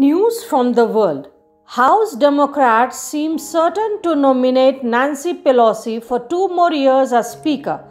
News from the world. House Democrats seem certain to nominate Nancy Pelosi for two more years as Speaker,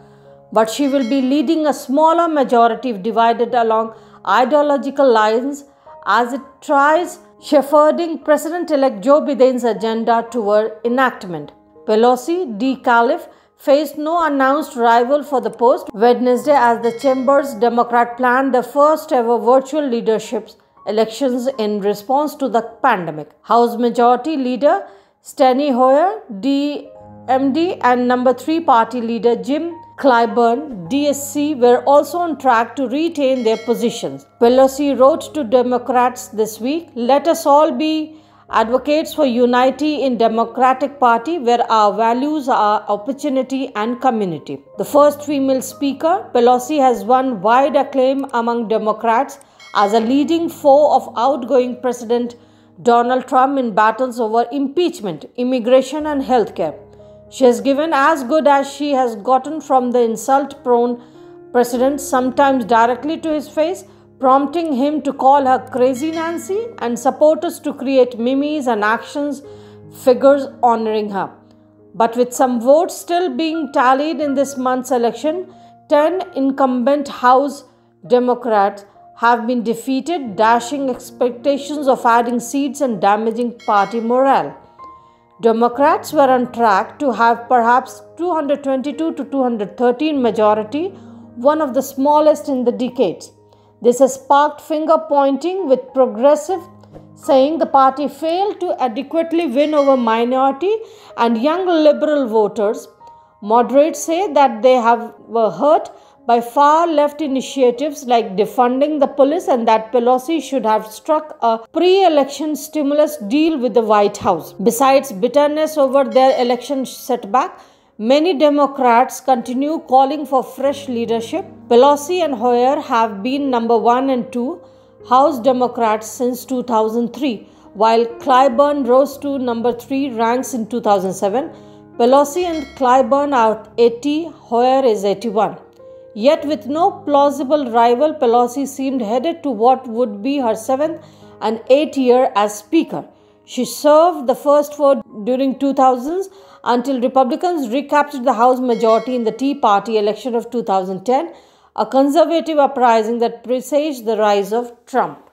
but she will be leading a smaller majority divided along ideological lines as it tries shepherding President elect Joe Biden's agenda toward enactment. Pelosi, D. Calif, faced no announced rival for the post Wednesday as the chamber's Democrat planned the first ever virtual leaderships elections in response to the pandemic. House Majority Leader Steny Hoyer, DMD, and number 3 party leader Jim Clyburn, DSC, were also on track to retain their positions. Pelosi wrote to Democrats this week, "Let us all be advocates for unity in Democratic Party where our values are opportunity and community. The first female speaker, Pelosi has won wide acclaim among Democrats as a leading foe of outgoing President Donald Trump in battles over impeachment, immigration, and healthcare. She has given as good as she has gotten from the insult prone president, sometimes directly to his face, prompting him to call her Crazy Nancy and supporters to create memes and actions figures honoring her. But with some votes still being tallied in this month's election, 10 incumbent House Democrats have been defeated, dashing expectations of adding seats and damaging party morale. Democrats were on track to have perhaps 222 to 213 majority, one of the smallest in the decades. This has sparked finger pointing with progressive saying the party failed to adequately win over minority and young liberal voters. Moderates say that they have were hurt by far left initiatives like defunding the police and that Pelosi should have struck a pre election stimulus deal with the White House. Besides bitterness over their election setback, Many Democrats continue calling for fresh leadership. Pelosi and Hoyer have been number one and two House Democrats since 2003, while Clyburn rose to number three ranks in 2007. Pelosi and Clyburn are 80, Hoyer is 81. Yet, with no plausible rival, Pelosi seemed headed to what would be her seventh and eighth year as Speaker. She served the first four during 2000s until Republicans recaptured the House majority in the Tea Party election of 2010, a conservative uprising that presaged the rise of Trump.